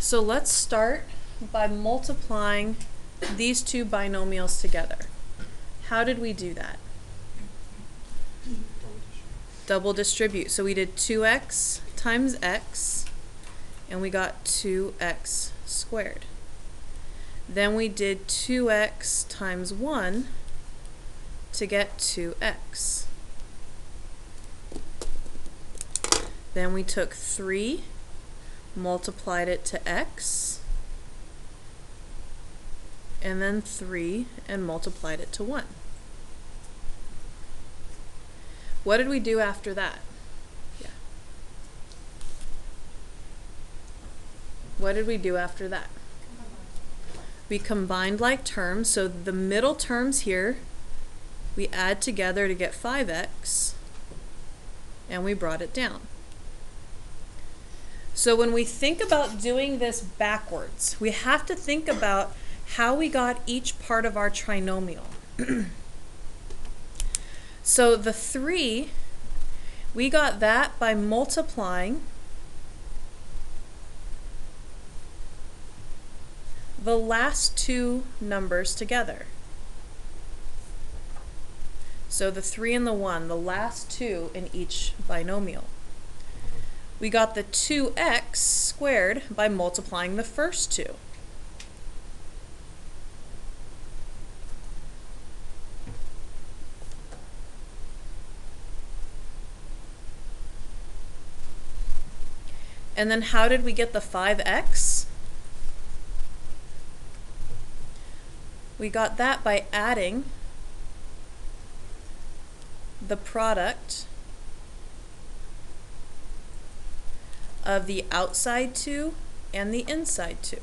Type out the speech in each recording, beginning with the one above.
So let's start by multiplying these two binomials together. How did we do that? Double distribute. So we did 2x times x, and we got 2x squared. Then we did 2x times 1 to get 2x. Then we took 3, multiplied it to x, and then 3 and multiplied it to 1. What did we do after that? Yeah. What did we do after that? We combined like terms, so the middle terms here we add together to get 5x, and we brought it down. So when we think about doing this backwards, we have to think about how we got each part of our trinomial. so the 3, we got that by multiplying the last two numbers together. So the 3 and the 1, the last two in each binomial. We got the 2x squared by multiplying the first two. And then how did we get the 5x? We got that by adding the product of the outside two and the inside two.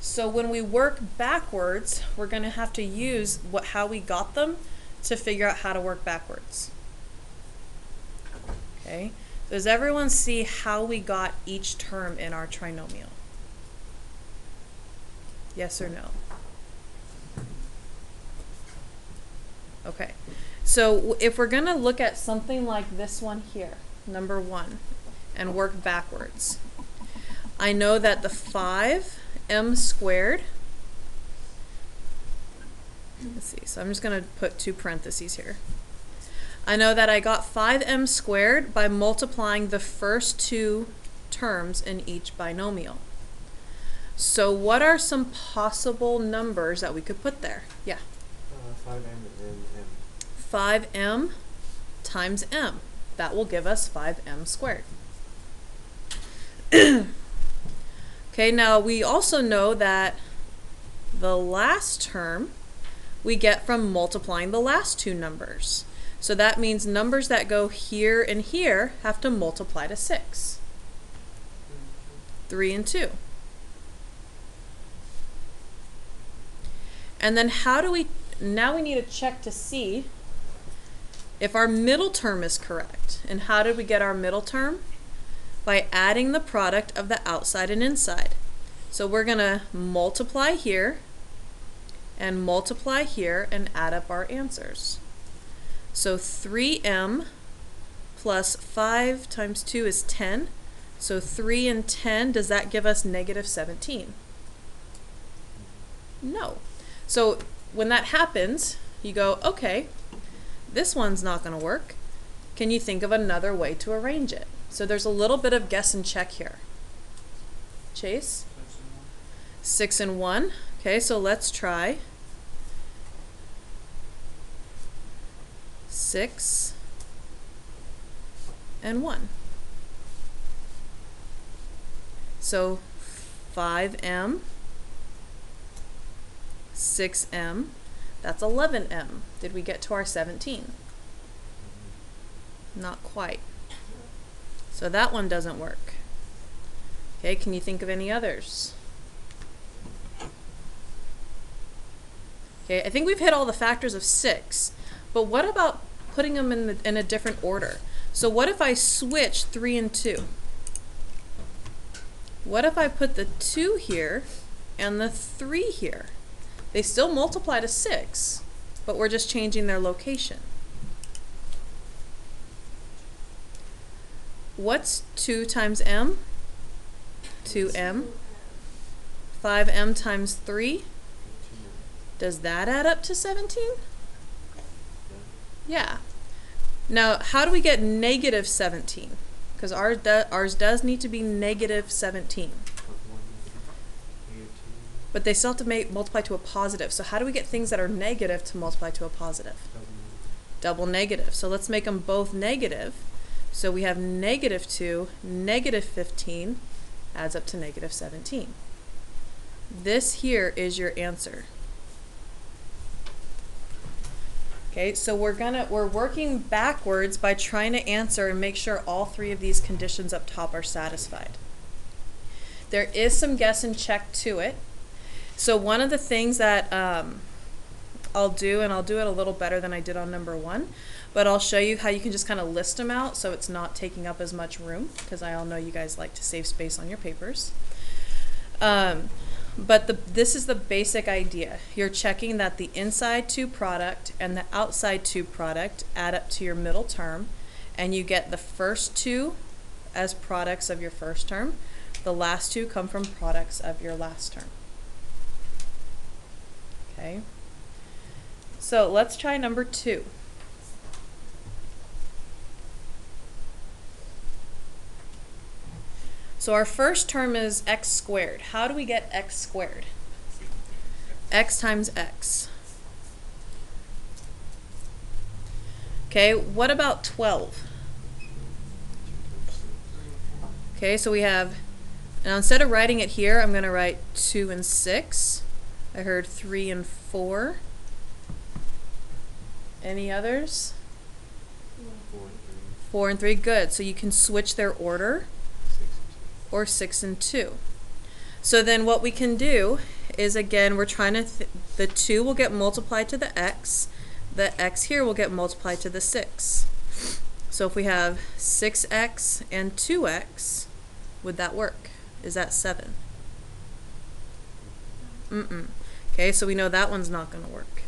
So when we work backwards, we're going to have to use what how we got them to figure out how to work backwards. Okay, does everyone see how we got each term in our trinomial? Yes or no? Okay, so if we're going to look at something like this one here, number one, and work backwards, I know that the 5m squared, let's see, so I'm just going to put two parentheses here. I know that I got 5m squared by multiplying the first two terms in each binomial. So what are some possible numbers that we could put there? Yeah. Uh, 5m and m. 5m times m. That will give us 5m squared. okay, now we also know that the last term we get from multiplying the last two numbers. So that means numbers that go here and here have to multiply to 6. 3 and 2. And then how do we, now we need to check to see if our middle term is correct. And how did we get our middle term? By adding the product of the outside and inside. So we're going to multiply here and multiply here and add up our answers. So 3m plus 5 times 2 is 10. So 3 and 10, does that give us negative 17? No. So when that happens, you go, okay, this one's not going to work. Can you think of another way to arrange it? So there's a little bit of guess and check here. Chase? Six and one. Okay, so let's try. Six and one. So 5m 6m, that's 11m. Did we get to our 17? Not quite. So that one doesn't work. Okay, can you think of any others? Okay, I think we've hit all the factors of 6, but what about putting them in, the, in a different order? So what if I switch 3 and 2? What if I put the 2 here and the 3 here? They still multiply to 6, but we're just changing their location. What's 2 times m? 2m. 5m times 3? Does that add up to 17? Yeah. Now, how do we get negative 17? Because ours, do, ours does need to be negative 17. Put one negative two. But they still have to make, multiply to a positive. So how do we get things that are negative to multiply to a positive? Double negative. So let's make them both negative. So we have negative 2, negative 15 adds up to negative 17. This here is your answer. Okay, so we're gonna we're working backwards by trying to answer and make sure all three of these conditions up top are satisfied. There is some guess and check to it. So one of the things that um, I'll do, and I'll do it a little better than I did on number one, but I'll show you how you can just kind of list them out so it's not taking up as much room, because I all know you guys like to save space on your papers. Um, but the, this is the basic idea. You're checking that the inside two product and the outside two product add up to your middle term, and you get the first two as products of your first term. The last two come from products of your last term. Okay. So let's try number two. So our first term is x squared. How do we get x squared? x times x. Okay, what about 12? Two times six. Okay, so we have, now instead of writing it here, I'm going to write 2 and 6. I heard 3 and 4. Any others? Four and three. 4 and 3, good. So you can switch their order. Six or 6 and 2. So then what we can do is again, we're trying to, th- the 2 will get multiplied to the x, the x here will get multiplied to the 6. So if we have 6x and 2x, would that work? Is that 7? Mm-mm. Okay, so we know that one's not going to work.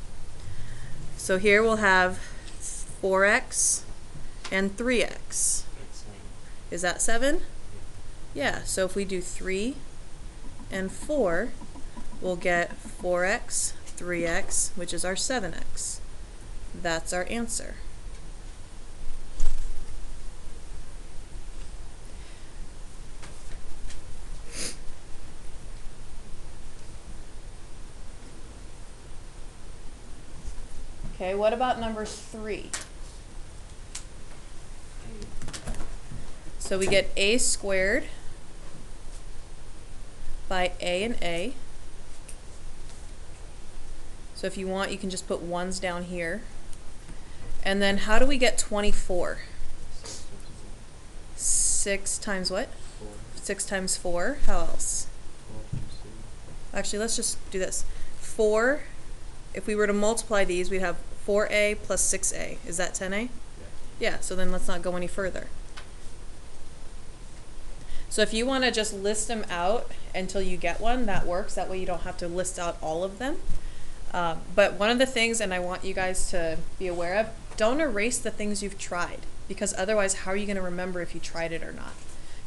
So here we'll have 4x and 3x. Is that 7? Yeah, so if we do 3 and 4, we'll get 4x, 3x, which is our 7x. That's our answer. Okay, what about number 3? So we get a squared by a and a. So if you want, you can just put ones down here. And then how do we get 24? Six times one. 6 times what? Four. 6 times 4. How else? Actually, let's just do this. 4, if we were to multiply these, we'd have 4a plus 6a. Is that 10a? Yeah. Yeah, so then let's not go any further. So if you want to just list them out until you get one, that works. That way you don't have to list out all of them. Um, but one of the things, and I want you guys to be aware of, don't erase the things you've tried because otherwise, how are you going to remember if you tried it or not?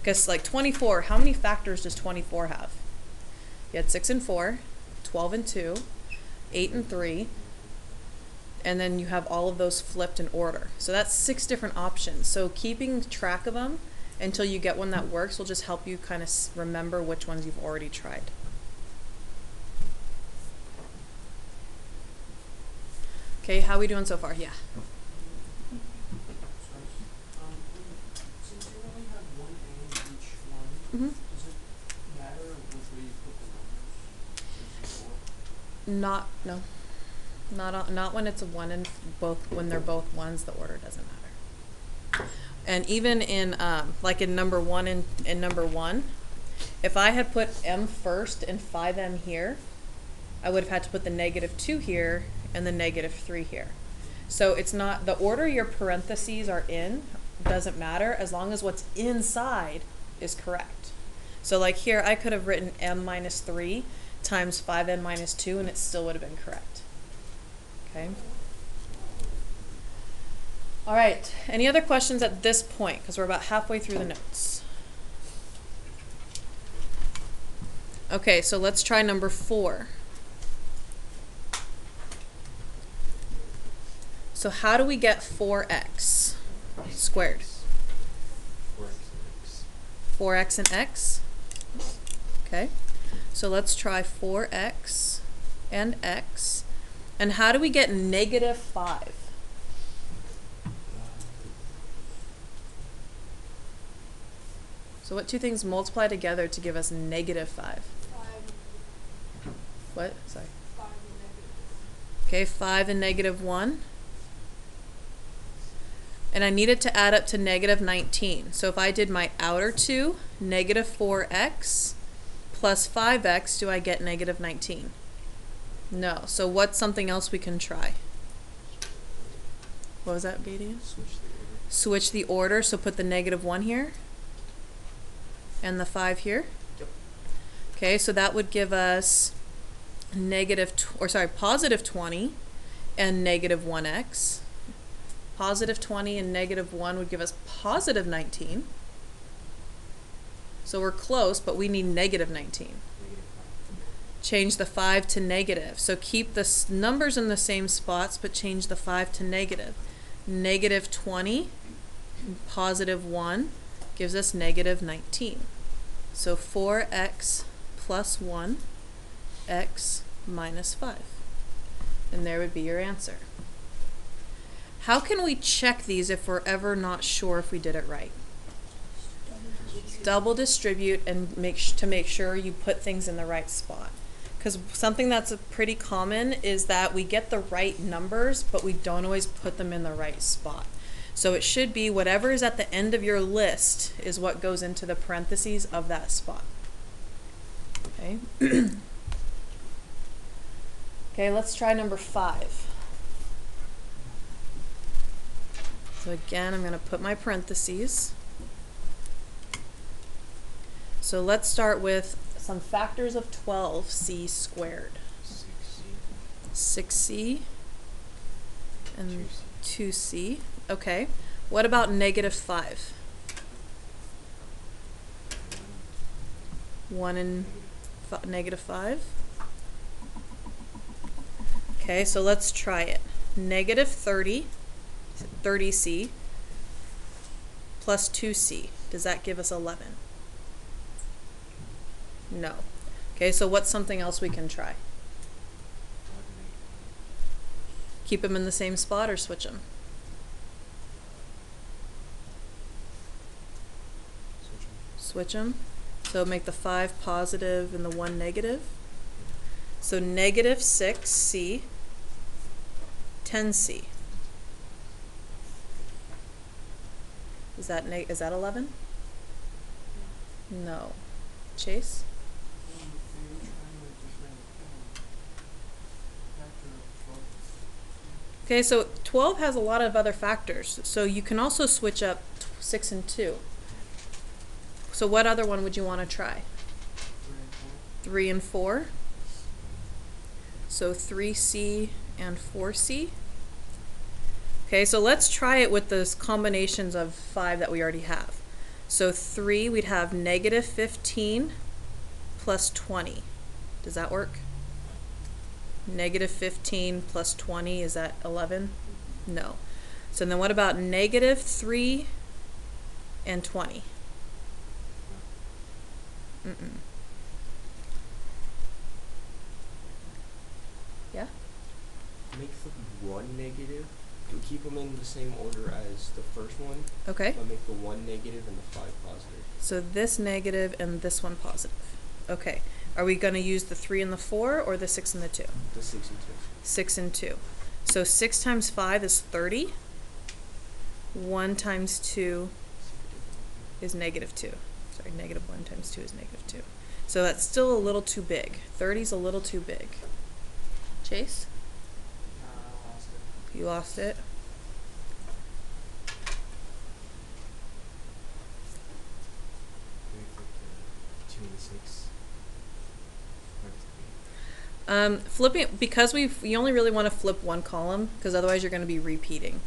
Because like 24, how many factors does 24 have? You had 6 and 4, 12 and 2, 8 and 3, and then you have all of those flipped in order. So that's six different options. So keeping track of them until you get one that works will just help you kind of remember which ones you've already tried. Okay, how are we doing so far? Yeah. Um, since you only have one A in each one, hmm does it matter which way you put the numbers? Since it's four? Not no. Not not when it's a one and both when they're both ones. The order doesn't matter. And even in um, like in number one and in number one, if I had put m first and five m here, I would have had to put the negative two here and the negative three here. So it's not the order your parentheses are in doesn't matter as long as what's inside is correct. So like here, I could have written m minus three, times 5n minus 2 and it still would have been correct. Okay? All right, any other questions at this point? Because we're about halfway through the notes. Okay, so let's try number four. So how do we get 4x squared? Four X and X. 4x and x. Okay, so let's try 4x and x. And how do we get negative 5? So what two things multiply together to give us negative 5? Five, What? Sorry. five and negative. Okay, 5 and negative 1. And I need it to add up to negative 19. So if I did my outer two, negative 4x plus 5x, do I get negative 19? No. So what's something else we can try? What was that, Gadian? Switch the order. Switch the order, so put the negative 1 here and the 5 here. Yep. Okay, so that would give us negative, tw- or sorry, positive 20 and negative 1x. Positive 20 and negative 1 would give us positive 19. So we're close, but we need negative 19. Change the 5 to negative. So keep the numbers in the same spots, but change the 5 to negative. Negative 20 positive 1 gives us negative 19. So 4x plus 1, x minus 5. And there would be your answer. How can we check these if we're ever not sure if we did it right? Double distribute and make to make sure you put things in the right spot. Because something that's pretty common is that we get the right numbers, but we don't always put them in the right spot. So it should be whatever is at the end of your list is what goes into the parentheses of that spot. Okay. okay, let's try number five. So again, I'm going to put my parentheses. So let's start with some factors of 12c squared. Six C. 6c and Two C. 2c. Okay. What about negative 5? 1 and negative 5? Okay, so let's try it. Negative 30, 30c plus 2c. Does that give us 11? No. Okay, so what's something else we can try? Five and eight. Keep them in the same spot or switch them? Switch 'em. Switch them. So make the 5 positive and the 1 negative. So negative 6c, 10c. Is that neg- is that 11? No. Chase? Um, and you're trying to just make, um, factor of twelve. Okay, so 12 has a lot of other factors. So you can also switch up 6 and 2. So what other one would you want to try? Three and four. 3 and 4. So 3C and 4C. Okay, so let's try it with those combinations of 5 that we already have. So 3, we'd have negative 15 plus 20. Does that work? Negative 15 plus 20, is that 11? No. So then what about negative 3 and 20? Mm-mm. Yeah? Make the one negative. You keep them in the same order as the first one, Okay. but make the one negative and the five positive. So this negative and this one positive. Okay. Are we going to use the 3 and the 4 or the 6 and the 2? The six and two. 6 and 2. So 6 times 5 is 30. 1 times 2 is negative 2. Sorry, negative 1 times 2 is negative 2. So that's still a little too big. 30 is a little too big. Chase? Nah, lost. You lost it? Maybe two and six. Um, flipping because we you only really want to flip one column because otherwise you're going to be repeating.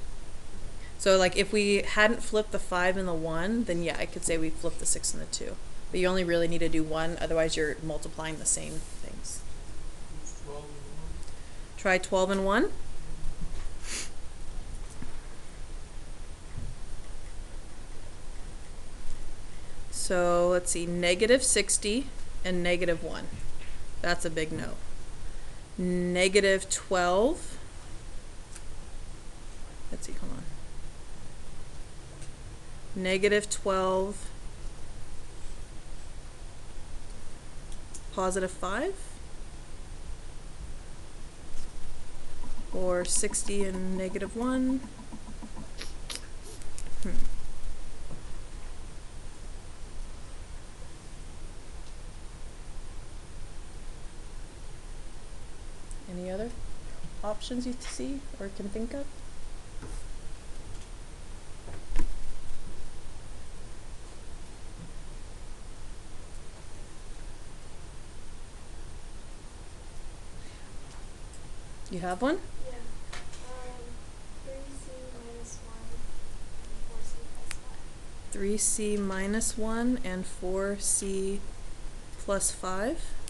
So like if we hadn't flipped the five and the one, then yeah, I could say we flipped the six and the two. But you only really need to do one, otherwise you're multiplying the same things. Twelve. Try twelve and one. So let's see, negative sixty and negative one. That's a big no negative 12. Let's see, hold on. Negative 12, positive 5, or 60 and negative 1. Any other options you see or can think of? You have one? Yeah. Um, three C minus one and four C plus five. 3c minus 1 and 4c plus 5.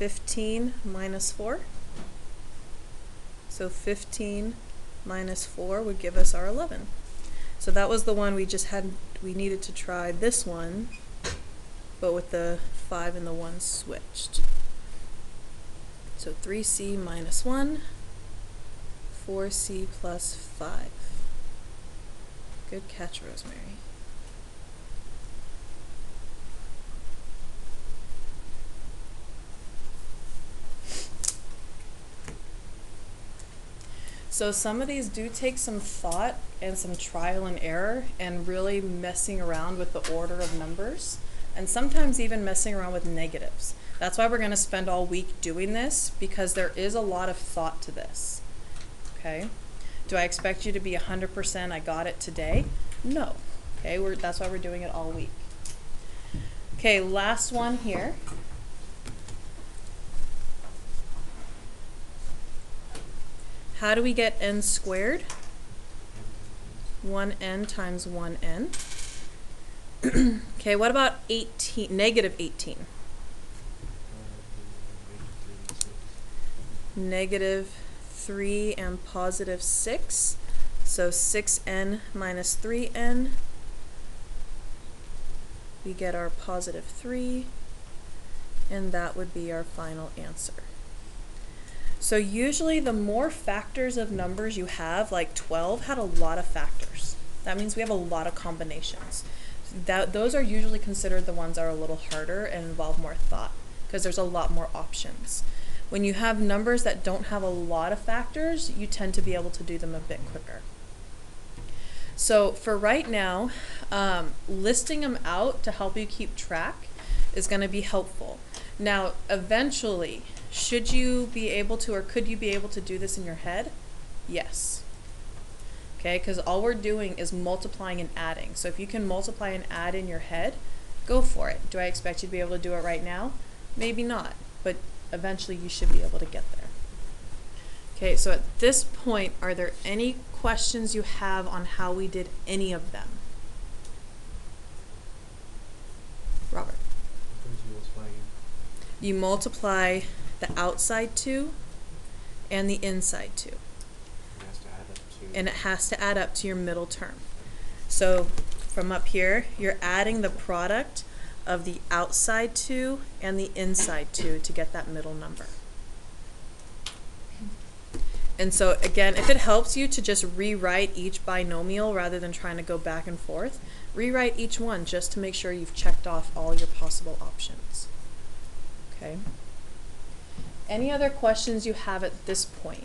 15 minus 4. So 15 minus 4 would give us our 11. So that was the one we just had, we needed to try this one, but with the 5 and the 1 switched. So 3c minus 1, 4c plus 5. Good catch, Rosemary. So some of these do take some thought and some trial and error and really messing around with the order of numbers and sometimes even messing around with negatives. That's why we're going to spend all week doing this because there is a lot of thought to this. Okay? Do I expect you to be 100% I got it today? No. Okay, we're, that's why we're doing it all week. Okay, last one here. How do we get n squared? 1n times 1n. okay, what about 18, negative 18? Negative 3 and positive 6. So 6n minus 3n. We get our positive 3. And that would be our final answer. So usually the more factors of numbers you have, like 12 had a lot of factors. That means we have a lot of combinations. That, those are usually considered the ones that are a little harder and involve more thought because there's a lot more options. When you have numbers that don't have a lot of factors, you tend to be able to do them a bit quicker. So for right now, um, listing them out to help you keep track is going to be helpful. Now, eventually, should you be able to or could you be able to do this in your head? Yes. Okay, because all we're doing is multiplying and adding. So if you can multiply and add in your head, go for it. Do I expect you to be able to do it right now? Maybe not, but eventually you should be able to get there. Okay, so at this point, are there any questions you have on how we did any of them? Robert. You multiply the outside two and the inside two. And it has to add up to your middle term. So from up here, you're adding the product of the outside two and the inside two to get that middle number. And so again, if it helps you to just rewrite each binomial rather than trying to go back and forth, rewrite each one just to make sure you've checked off all your possible options. Okay? Any other questions you have at this point?